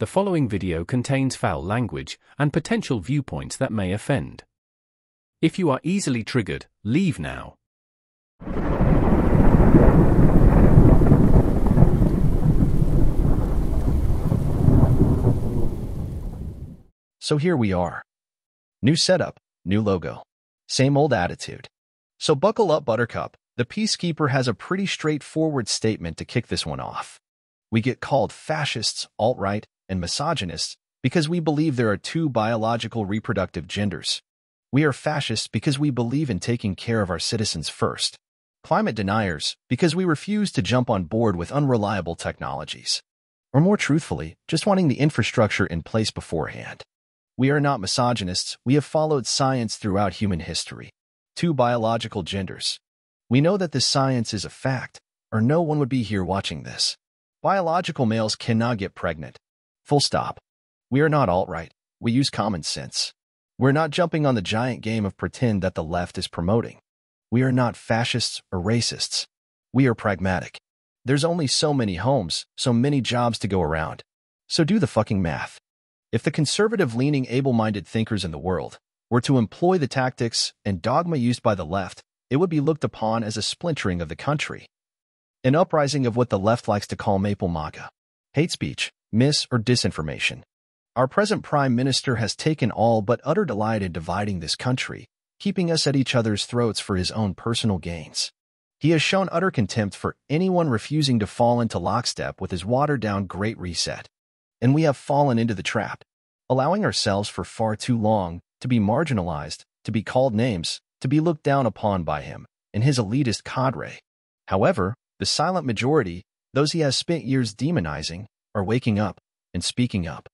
The following video contains foul language and potential viewpoints that may offend. If you are easily triggered, leave now. So here we are. New setup, new logo. Same old attitude. So buckle up, Buttercup. The Peacekeeper has a pretty straightforward statement to kick this one off. We get called fascists, alt-right, and misogynists because we believe there are two biological reproductive genders. We are fascists because we believe in taking care of our citizens first. Climate deniers because we refuse to jump on board with unreliable technologies. Or more truthfully, just wanting the infrastructure in place beforehand. We are not misogynists. We have followed science throughout human history. Two biological genders. We know that this science is a fact, or no one would be here watching this. Biological males cannot get pregnant. Full stop. We are not alt-right. We use common sense. We're not jumping on the giant game of pretend that the left is promoting. We are not fascists or racists. We are pragmatic. There's only so many homes, so many jobs to go around. So do the fucking math. If the conservative-leaning able-minded thinkers in the world were to employ the tactics and dogma used by the left, it would be looked upon as a splintering of the country. An uprising of what the left likes to call maple maga. Hate speech, mis or disinformation. Our present prime minister has taken all but utter delight in dividing this country, keeping us at each other's throats for his own personal gains. He has shown utter contempt for anyone refusing to fall into lockstep with his watered-down Great Reset and we have fallen into the trap, allowing ourselves for far too long to be marginalized, to be called names, to be looked down upon by him and his elitist cadre. However, the silent majority, those he has spent years demonizing, are waking up and speaking up.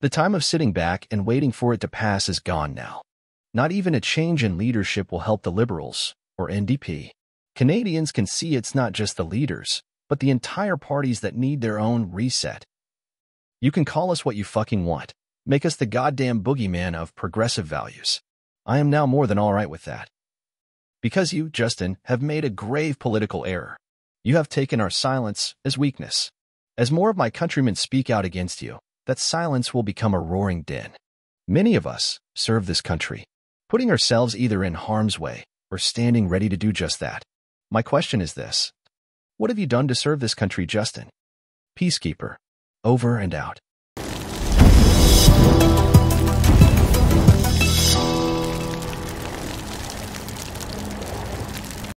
The time of sitting back and waiting for it to pass is gone now. Not even a change in leadership will help the Liberals, or NDP. Canadians can see it's not just the leaders, but the entire parties that need their own reset you can call us what you fucking want. Make us the goddamn boogeyman of progressive values. I am now more than all right with that. Because you, Justin, have made a grave political error. You have taken our silence as weakness. As more of my countrymen speak out against you, that silence will become a roaring din. Many of us serve this country, putting ourselves either in harm's way or standing ready to do just that. My question is this. What have you done to serve this country, Justin? Peacekeeper, over and out.